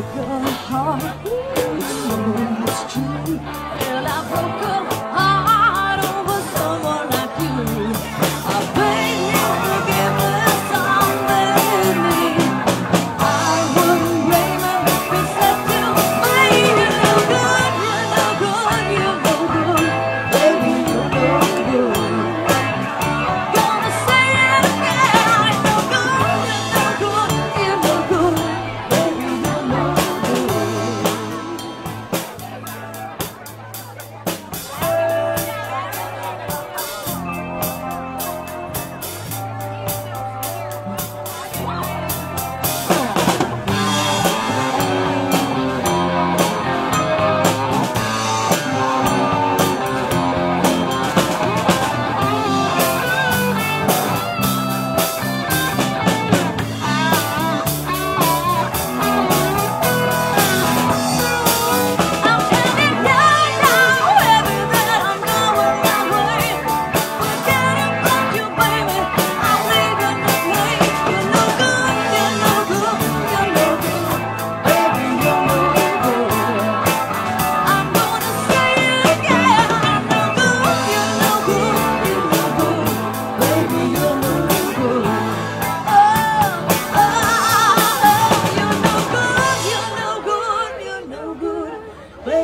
broken heart. Someone has changed.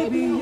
Baby,